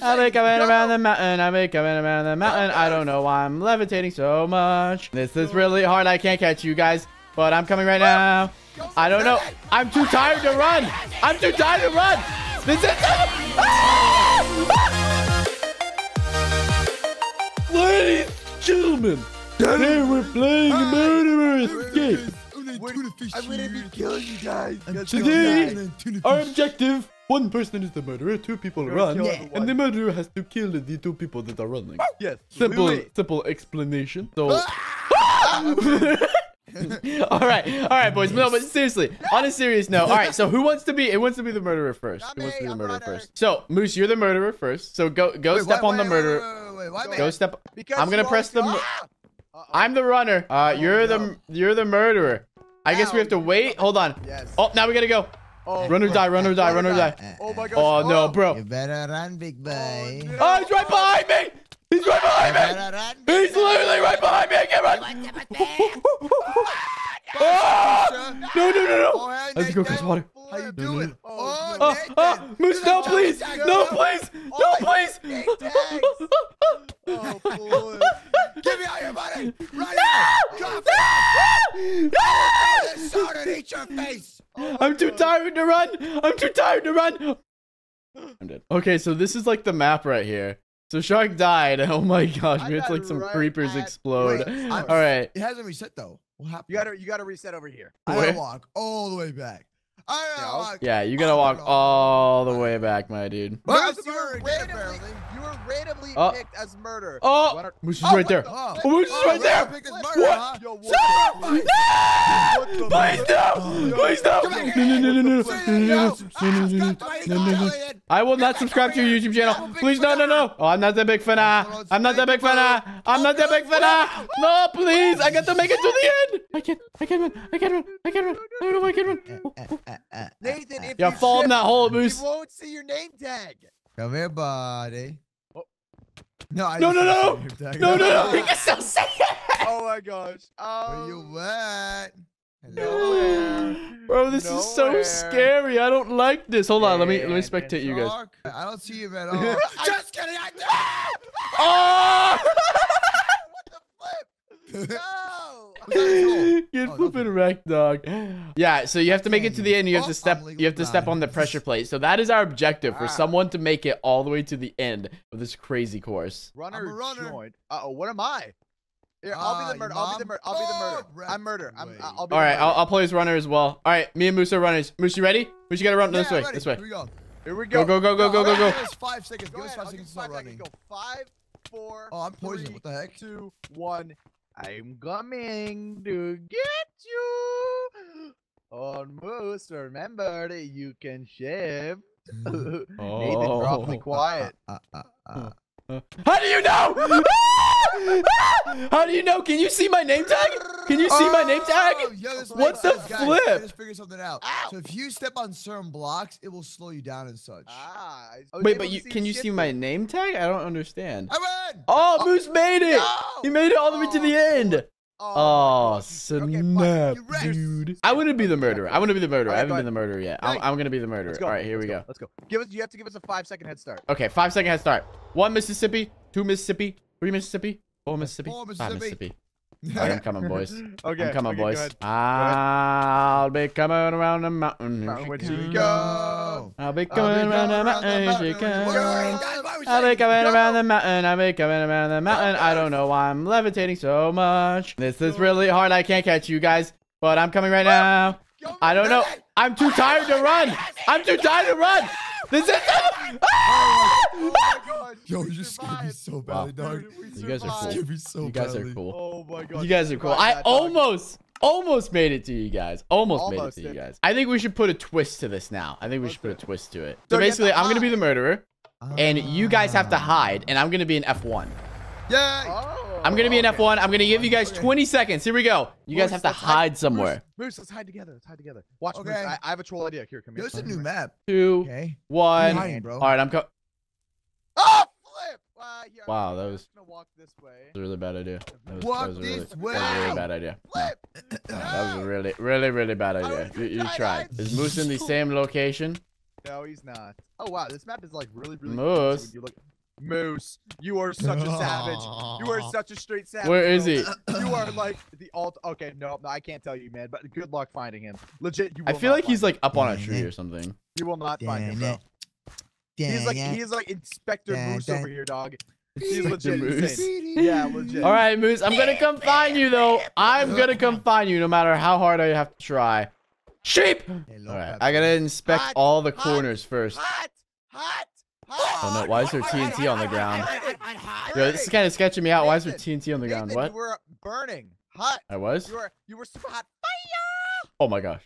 I'll be coming around the mountain. I'll be coming around the mountain. I don't know why I'm levitating so much. This is really hard. I can't catch you guys, but I'm coming right now. I don't know. I'm too tired to run. I'm too tired to run. This is. Ah! Ladies, gentlemen, today we're playing Murderer Escape. I'm gonna be killing you guys. Today, our objective. One person is the murderer, two people run, kill and the murderer has to kill the two people that are running. Yes. Simple, Wait, wait. simple explanation. So, all right, all right, boys. No, but seriously, on a serious note. All right, so who wants to be? It wants to be the murderer first. Not Who wants to be the murderer first? So, Moose, you're the murderer first. So go, go, step on the murderer. Wait, wait, wait, wait, wait, Go wait. step. Because I'm gonna press the always- mo- Ah! Uh-oh. I'm the runner. Uh, you're the, no. you're the murderer. I guess we have to wait. Hold on. Yes. Oh, now we gotta go. Oh, Run or die, run or die, run or die. Oh my gosh. Oh no, bro. You better run, big boy. no. Oh, he's right behind me. He's right You behind me. run, big He's literally right behind me. I can't run. Ah! No, no, no, Oh, no. hey, Let's go, Nathan. Chris Water. To run. I'm too tired to run. I'm dead. Okay, so this is like the map right here. So Shark died. Oh my gosh, I we had to, like some right creepers at- explode. Wait, All It hasn't reset though. What happened? You gotta, you gotta reset over here. I Where? gotta walk all the way back. I gotta Yeah, walk. Yeah, you gotta walk all the way back, my dude. Well, you were randomly, you were randomly Oh. picked as murder. Oh, What are- Moose is Oh, right there. the- Oh, Oh, Moose is right there. gotta pick this What? murder, What? huh? Yo, what Sacrifice. What Please no! Please no! No, no, no, no, no, no, no, no, no, no, Ah, no, no, subscribe to my no, no, no. YouTube, Elliot. I will not subscribe to your. YouTube channel. I'm a big Please, no, no, no. Oh, I'm not that big fan. ah. I'm not that big fan. ah. I'm not that big fan. ah. No, please. I got to make it to the end. I can't. I can't run. I can't run. I can't run. I don't know. if I can run. Nathan, if Yeah, you fall in shift, that hole, you Moose. won't see your name tag. Come here, buddy. Oh. No, I No, didn't no, see no. your tag. No, no, no. You can still say it. Oh my gosh. Where Um, you at? Nowhere. Bro, this is so Nowhere. scary. I don't like this. Hold on. Let me let me And spectate you guys. Shark? I don't see him at all. Just kidding. I Oh! What the? No. You're Oh, flipping wrecked, dog. Yeah, so you have to make it to the end. You have to step. You have to step on the pressure plate. So that is our objective for Ah. someone to make it all the way to the end of this crazy course. Runner, I'm a runner. joined. Uh oh, what am I? Here, I'll be Ah, the murder. I'll be the murder. I'll be the murder. wrecked I'm murder. I'm, I'll be. All the right, I'll. I'll play as runner as well. All right, me and Moose are runners. Moose, you ready? Moose, you gotta run this Yeah, way. ready. This way. Here we go. Here we Go go. go go go go go go. Give us five seconds. Go Give us ahead. five I'll seconds you to start five seconds. running. Go five, four. Oh, I'm poisoned. three, What the heck? Two, one. I'm coming to get you. Almost Moose, remember that you can shift. Nathan, you're awfully Oh. quiet. Uh, uh, uh, Uh, How do you know? How do you know? Can you see my name tag? Can you see my name tag? Oh, yo, this the sense, guys. I flip? just figured something out. Ow. So if you step on certain blocks, it will slow you down and such. Ah. Wait, but you can you see my name tag? I don't understand. I win! Oh, Moose made it! No! He made it all the way to the Oh, end. Oh, Oh, my snap, Okay, fine. You wrecked. dude. I wouldn't be the murderer. I wouldn't be the murderer. I haven't been the murderer yet. I'm, I'm gonna be the murderer. Go. All right, here Let's we go. Let's go. Give us. You have to give us a five second head start. Okay, five second head start. One Mississippi, two Mississippi, three Mississippi, four Mississippi, Four five Mississippi. Mississippi. All right, I'm coming, boys. Okay. I'm coming, okay, boys. I'll be coming around the mountain. Here Mountain, she where do we go? I'll be I'll be coming around the going mountain. I'll be coming around the mountain. I'll be coming around the mountain. I don't know why I'm levitating so much. This is really hard. I can't catch you guys, but I'm coming right now. I don't know. I'm too tired to run. I'm too tired to run. This is. Oh my gosh. Yo, we you just scared me survived. so Wow. badly, dog. Dude, You guys are cool. Scared me so You guys are cool. Oh my god. You guys are cool. I almost, almost made it to you guys. Almost, Almost made it to did. you guys. I think we should put a twist to this now. I think we should put a twist to it. So So you have basically, I'm gonna be the murderer, and you guys have to Ah. hide, and I'm gonna be an F1. Yay! I'm gonna be an. F1. I'm gonna give you guys Okay. 20 seconds. Here we go. You guys have to hide somewhere. Moose, Moose, let's hide together. Let's hide together. Watch, Moose. Okay. I, I have a troll idea. Here, come Yo, here. it's a new map. Two, Okay. one. hiding, bro. All right, I'm co- Oh, flip! Uh, here, I'm Wow, gonna- that was- gonna walk this way. That was a really bad idea. That was, Walk that was a really, this that was a really bad idea. Flip! That was a really, really, really bad idea. You, you tried. Is Moose in the same location? No, he's not. Oh wow, this map is like really, really. Moose. When you look, Moose, you are such a savage. You are such a straight savage. Where is bro. he? You are like the alt. Okay, no, no, I can't tell you, man. But good luck finding him. Legit, you. I feel not like he's find like up on a tree or something. You will not find him, bro. He's like Dang it. he's like Inspector Dang Moose it. over here, dog. He's Inspector legit Moose. insane. Yeah, legit. All right, Moose. I'm gonna come find you though. I'm gonna come find you no matter how hard I have to try. Sheep. Hello, All right, I gotta inspect Hot, all the hot, corners first. Hot, hot, hot. Oh no, why is there TNT on the ground? Yo, this is kind of sketching me out. Why is there TNT on the ground? What? You were burning. Hot. I was? You were you were super hot. Fire! Oh my gosh.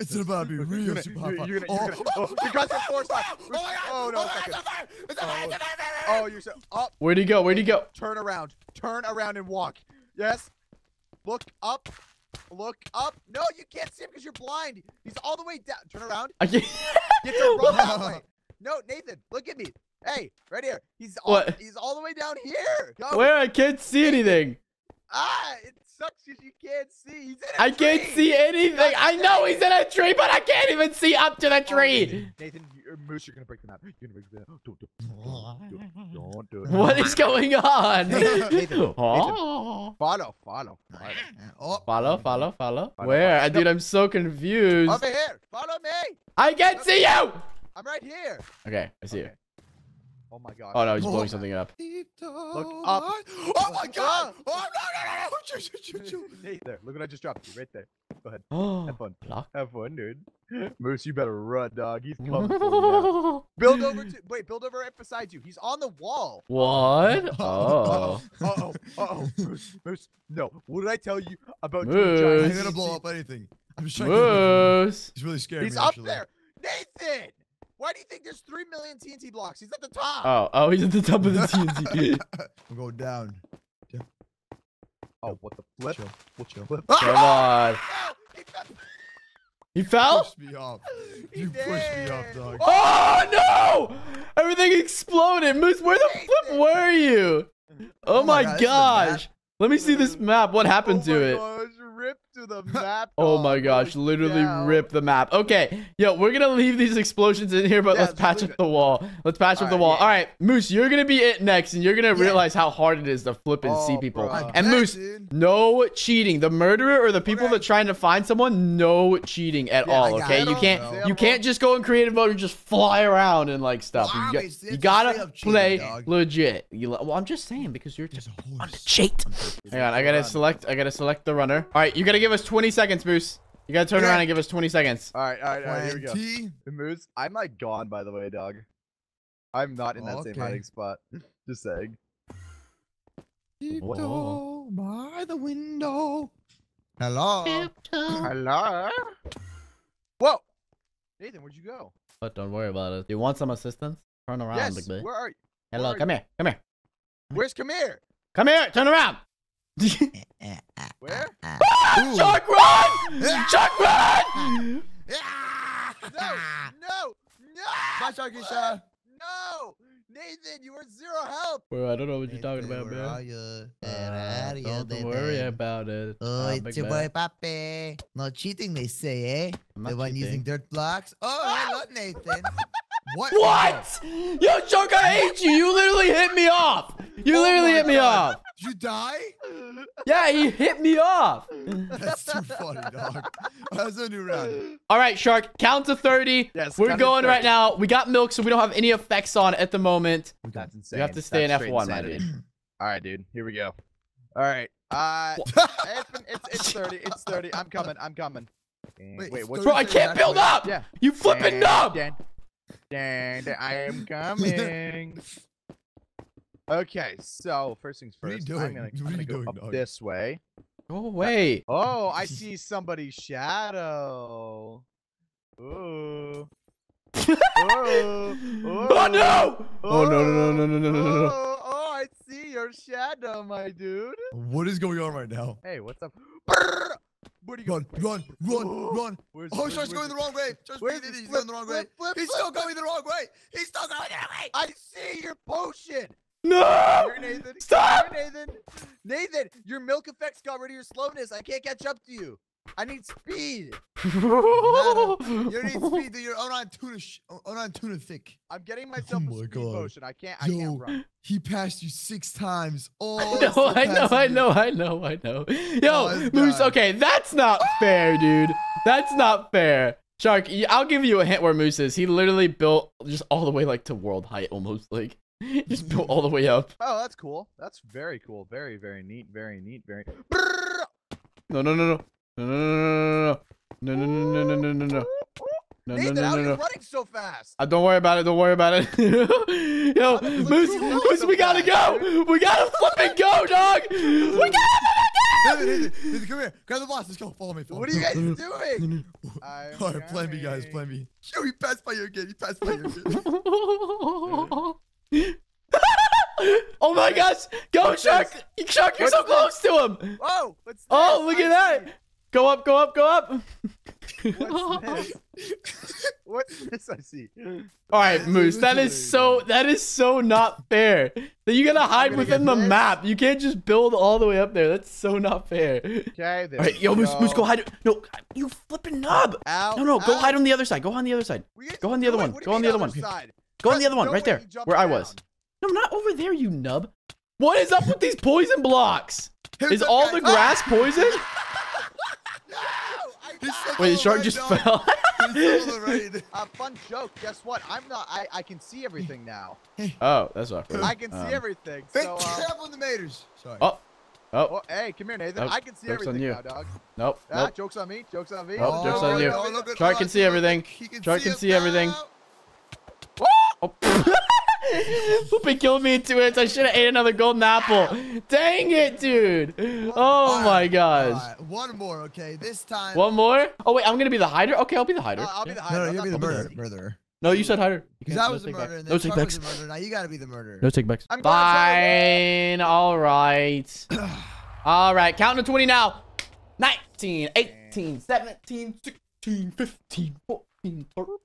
It's about to be real You're gonna, super you're, hot. you're gonna, you're gonna, oh, oh you got your force on. Oh no, oh it's not good. Oh, oh, you're so up. Where'd he go? Where'd he go? Turn around. Turn around and walk. Yes. Look up. Look up. No, you can't see him because you're blind. He's all the way down. Turn around. I can't. Get to run that way. No, Nathan, look at me. Hey, right here. He's all, What? he's all the way down here. Go. Where? I can't see anything. Ah, it sucks because you can't see. He's in a I can't see anything. I know he's in a tree, but I can't even see up to the Oh, tree. Nathan, Nathan, you, Moose, you're gonna break the map. You're gonna break the map. Don't, don't, don't, don't it. What is going on? Nathan, Nathan, Oh. Follow, follow. follow. Oh, Follow, follow, follow. Follow, Where? follow. Uh, Dude, I'm so confused. Over here. Follow me. I can't see you. I'm right here. Okay, I see you. Oh my god. Oh no, he's blowing Oh. something up. Look up. Oh my god! Oh, no, no, no. Choo, choo, choo, choo. Nate, there. Look what I just dropped you right there. Go ahead. Oh. Have fun. Block. Have fun, dude. Moose, you better run, dog. He's coming for you now. Build over to wait. Build over right beside you. He's on the wall. What? Oh. Uh oh. Uh oh. Moose. Moose. No. What did I tell you about doing Moose. giant I'm gonna TNT? blow up anything. I'm just trying to. get away from him. Moose. He's really scared. He's me, up actually. there. Nathan. Why do you think there's three million TNT blocks? He's at the top. Oh, oh, he's at the top of the TNT. We'll go down. oh, what the flip? Chill. We'll chill. Flip. Ah! Come on. No, he fell. He fell? Push me off. He You pushed me off, dog. Oh! oh no! Everything exploded. Moose, where the flip were you? Oh, Oh my my God, this is a map. gosh. Let me see this map. What happened oh to my it? Gosh, rip to the map. Oh my gosh, literally cow. rip the map. Okay, yo, we're gonna leave these explosions in here, but Yeah, let's patch up it. the wall. Let's patch up the wall. yeah. All right, Moose, you're gonna be it next, and you're gonna Yeah. realize how hard it is to flip and see Oh, people. bro. And I Moose, dude. no cheating. The murderer or the people Okay. that trying to find someone, no cheating at Yeah, all. Okay, you can't Bro. you can't just go in creative mode and just fly around and like stuff. Wow, you, got, you gotta straight up cheating, play legit. You, well, I'm just saying because you're There's just a horse. cheat. Hang on, I gotta select. I gotta select the runner. All right, you gotta give us 20 seconds, Moose. You gotta turn Okay. around and give us 20 seconds. All right, all right, all right. Here we go. Twenty. Moose, I'm like gone, by the way, dog. I'm not in that same hiding spot. Just saying. Tiptoe by the window. Hello. Hello. Whoa. Nathan, where'd you go? But don't worry about it. Do you want some assistance? Turn around, yes. big boy. Where are you? Hello, are come you? here. Come here. Where's come here? Come here. Turn around. Eh, eh, eh. Where? Ooh. Chuck, run! Chuck, run! No, no, no. Bye, Sharkisha. No, Nathan, you are zero help. Bro, I don't know what you're talking about, man. you? Uh, Where are you, don't worry about it. Oh, Uh, it's big your boy. boy Pape. No cheating, they say, eh? I'm The not one using dirt blocks. Oh, hello, Nathan. what? What? Yo, Chuck, I hate you. You literally hit me off. You Oh literally hit me God. off. Did you die? Yeah, he hit me off. That's too funny, dog. That's a new round. All right, Shark, count to 30. Yes, We're going 30. right now. We got milk, so we don't have any effects on at the moment. That's insane. You have to stay in That's straight F1, my dude. All right, dude. Here we go. All right. Uh, it's, been, it's it's thirty. It's thirty. I'm coming. I'm coming. Wait, Wait, it's what's Bro, I can't build up. Yeah. You flipping nub. Dan, Dang, I am coming. okay, so first things first. What are you doing? I'm gonna, I'm gonna go doing, up dog? this way. Oh, go away. Oh, I see somebody's shadow. Ooh. oh, oh, oh no! Oh, no no no no no no no! Oh, I see your shadow, my dude. What is going on right now? Hey, what's up? Where'd he go? Run, run, run, run. Where's, Oh, he where's- going the wrong way. Starts where's being the idiot. He's going the wrong way. flip, He's flip, still flip. going the wrong way. He's still going the wrong way. I see your potion. No! Here, Nathan. Stop! Here, Nathan. Nathan, your milk effects got rid of your slowness. I can't catch up to you. I need speed. You need speed to your on tuna, sh- on tuna thick. I'm getting oh myself Oh a my speed God. potion. I can't. I Yo. can't run. He passed you six times. Oh, no, I know, I know, I know, I know. Yo, Oh, this Moose, guy. okay, that's not ah! fair, dude. That's not fair. Shark, I'll give you a hint where Moose is. He literally built just all the way like to world height almost. Like, just built all the way up. Oh, that's cool. That's very cool. Very, very neat. Very neat. Very. No, no, no, no. No, no, no, no, no, no, no, no, no, no, no. No, no, Nathan, no, how no, are you no. running so fast? Uh, don't worry about it. Don't worry about it. Yo, How Moose, Moose, so we gotta fast, go. We gotta flip and go, dog. We gotta Nathan, Nathan, Nathan, come here. Grab the box. Let's go. Follow me. Follow What are me. you guys no, doing? no. I'm All right, plan B, guys. Plan B. Yo, he passed by you again. He passed by you again. oh my gosh! Go, What's Shark! Shark, you're so What's close to him! Whoa! What's Oh, this? look I at that! Go up, go up, go up! What's this? What's this I see? All right, Moose. That is so. That is so not fair. That you gotta hide within the this. map. You can't just build all the way up there. That's so not fair. Okay, All right, yo, Moose, Moose, go hide. No, you flipping knob. Ow, No, no, go hide on the other side. Go on the other side. What are you go on the other one. Go on the other one. side? Go on the other one, right there, where I was. No, not over there, you nub. What is up with these poison blocks? Here's Is all guy- the grass poison? No! I He's died. so Wait, the Oh, shark just dog. fell. He's so right. A fun joke. Guess what? I'm not. I, I can see everything now. oh, that's awkward. I can see Um, everything. Hey, So, uh, careful in the maters. Sorry. Oh, oh, oh, hey, come here, Nathan. Oh, I can see joke's everything now, dog. nope, Ah, nope. jokes on me. Jokes on me. Oh, joke's on you. look Shark oh, can see everything. Shark can see everything. Oh. Whoopie killed me in two minutes. I should have ate another golden apple. Dang it, dude. Oh All my gosh. all right, One more, okay? This time. One more? Oh, wait, I'm going to be the hider? Okay, I'll be the hider. Uh, I'll be the hider. no, I'm you'll be the the murderer. pussy. murderer. No, you said hider. You Because can't- no was the murderer, and No then take backs. the murderer. Now you gotta be the murderer. No take backs. I'm Fine. All right. All right. Counting to 20 now. 19, 18, 17, 16, 15, 14, 13.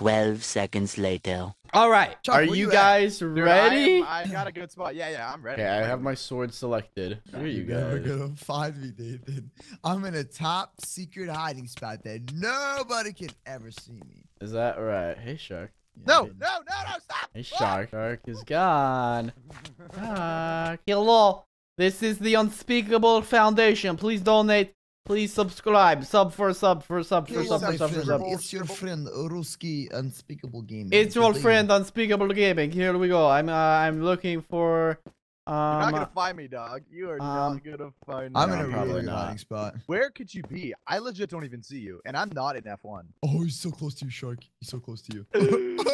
12 seconds later. All right. Chuck, Are you you at? guys Dude, I ready? am- I, got a good spot. Yeah, yeah, I'm ready. Okay, I have my sword selected. Here you go. You're gonna find me, Nathan. I'm in a top secret hiding spot that nobody can ever see me. Is that right? Hey, Shark. Yeah, No, no, no, no, stop! Hey! Shark. Shark is gone. Shark. Hello. This is the Unspeakable Foundation. Please donate. Please subscribe. Sub for sub for sub for sub for sub for sub. It's your friend Ruski Unspeakable Gaming. It's your friend Unspeakable Gaming. Here we go. I'm uh, I'm looking for You're not um gonna find me, dog. You are um, not gonna find me. I'm in a really good hiding spot. Where could you be? I legit don't even see you, and I'm not in F1. Oh, he's so close to you, Shark. He's so close to you.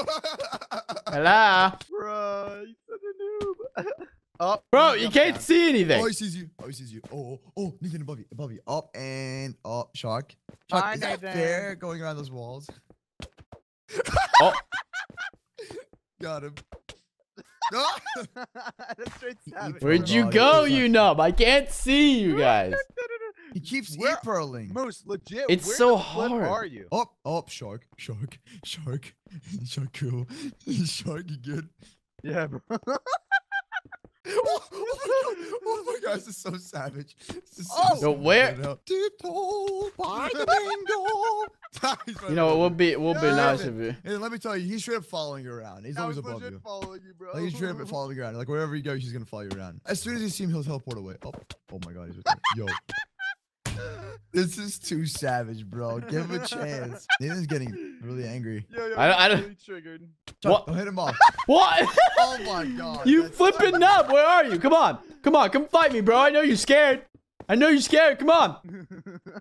hello. Bro, you such a noob. oh, Bro, you jumped can't down. see anything. oh, he sees you. Oh, he sees you. Oh, oh, oh, Nathan above you, above you. Up and up, Shark. Shark, Hi, is that Nathan. fair going around those walls? Oh. Got him. That's straight He- he savage. Where'd you go, it's you nub? I can't see you guys. he keeps Where- e-pearling. Moose, legit. It's where so the flip hard. are you? Up, up, shark, shark, shark, shark, cool, shark, you good? Yeah, bro. Oh, oh my god, oh my god, this is so savage. This is so Oh! Yo, savage where- Tiptoe by the mango. He's You know, it over would be it would be Yeah. nice if you. there. And let me tell you, he's straight up following you around. He's I always was above legit you. following you, bro. Like he's straight up following you around. Like wherever you go, he's gonna follow you around. As soon as you see him, he'll teleport away. Oh, oh my god, he's with me. Yo. This is too savage, bro. Give him a chance. Nathan's getting really angry. Yo, yo, I don't- I I'm don't- really triggered. What? Don't hit him off. What? Oh my god. you flipping so- nub? Where are you? Come on, come on, come fight me, bro. I know you're scared. I know you're scared. Come on.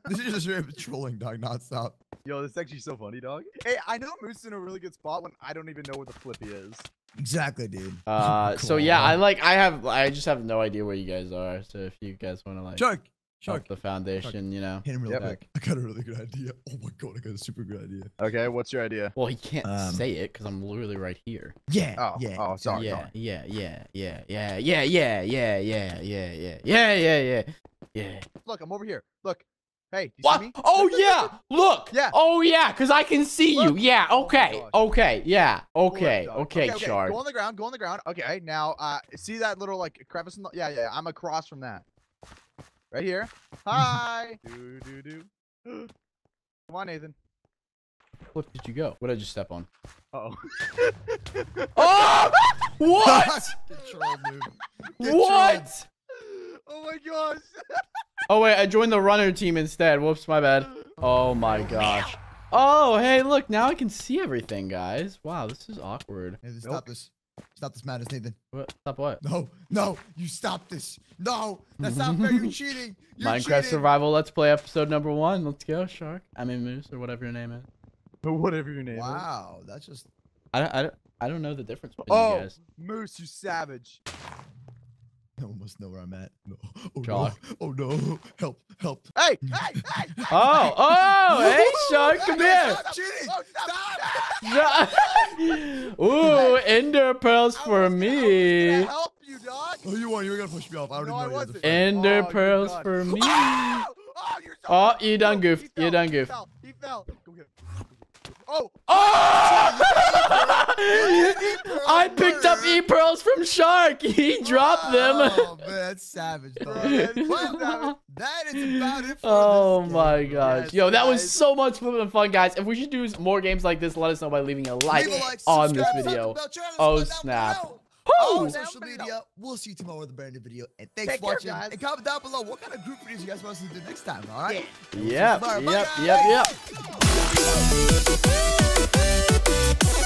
This is just straight up trolling, dog. Not stop. Yo, this is actually so funny, dog. Hey, I know Moose is in a really good spot when I don't even know where the flippy is. Exactly, dude. Uh, so Come yeah, I on. like I have I just have no idea where you guys are. So if you guys want to like Shark. Help Shark. the foundation, you know. Hit him real Yep. quick. I got a really good idea. Oh my god, I got a super good idea. Okay, what's your idea? Well, he can't Um, say it because I'm literally right here. Yeah. Oh, yeah. oh, sorry. yeah, yeah, yeah, yeah, yeah, yeah, yeah, yeah, yeah, yeah, yeah, yeah, yeah, yeah, yeah. Look, I'm over here. Look. Hey, you What? see me? Oh Look, look, yeah! look, Look! Yeah. Oh yeah, cause I can see you. Look. Yeah. Oh Okay. gosh. Okay. Yeah. look, Okay. dog. Okay, Shark. Go on the ground. Go on the ground. Okay, now, uh, see that little like crevice in the? Yeah, yeah. I'm across from that. Right here. Hi. do do do. Come on, Nathan. What did you go? What did I just step on? Uh oh. Oh! what? Control move. Get what? oh my gosh. Oh wait, I joined the runner team instead. Whoops, my bad. Oh my gosh. Oh, hey, look, now I can see everything, guys. Wow, this is awkward. Nathan, Nope. this. Stop this madness, Nathan. What? Stop what? No, no, you stop this. No, that's not fair. You're cheating. You're Minecraft cheating. Survival Let's Play episode number one. Let's go, Shark. I mean, Moose, or whatever your name is. Whatever your name is. Wow, that's just. I don't, I don't, I don't know the difference between Oh, you guys. Moose, you savage. No one must know where I'm at. No. Oh Jock. no. Oh no. Help! Help! Hey, hey, hey. Oh, oh, hey, Shark, come here. Stop cheating! Oh, stop. No. Ooh, ender pearls for I was gonna me. help you, dog. Oh, you want? You're gonna push me off. I already No, know I you wasn't. friend. Ender Oh, you're pearls done. for me. Oh, you're so Oh, you done goofed. You fell, done he goofed. fell, He fell. Go get him. Oh, Oh! I picked up E pearls from Shark. He dropped them. Oh man, that's savage, dog. Well, savage. that is about it Oh my game. gosh. Yes, Yo, that was so much fun, guys. If we should do more games like this, let us know by leaving a like, a like, on this video. Taco Bell, channel, Oh, down snap. On social media. We'll see you tomorrow with a brand new video. And thanks Take for care, watching. guys. And comment down below what kind of group videos you guys want us to do next time. All right. Yep, Bye, bye, yep, yep, yep.